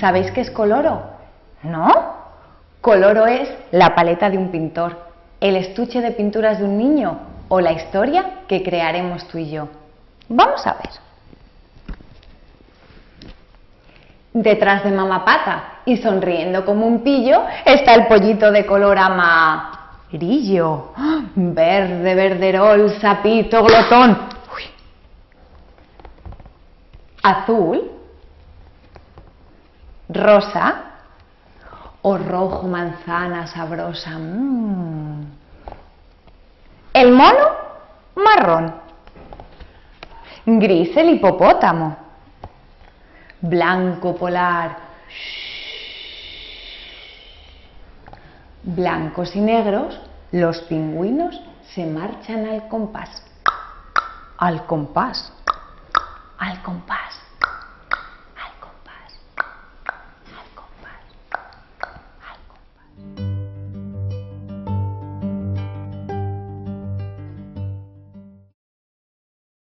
¿Sabéis qué es coloro? ¿No? Coloro es la paleta de un pintor, el estuche de pinturas de un niño o la historia que crearemos tú y yo. Vamos a ver. Detrás de mamá pata y sonriendo como un pillo está el pollito de color amarillo, verde, verderol, sapito, glotón, azul, rosa o rojo manzana sabrosa. Mm. El mono marrón, gris el hipopótamo blanco polar, blancos y negros, los pingüinos se marchan al compás, al compás, al compás.